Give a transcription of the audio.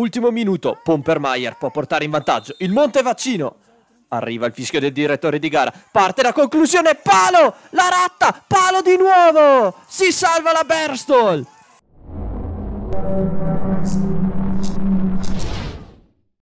Ultimo minuto, Pompermeier può portare in vantaggio il Monte Vaccino. Arriva il fischio del direttore di gara, parte la conclusione, palo! La ratta, palo di nuovo! Si salva la Berstol!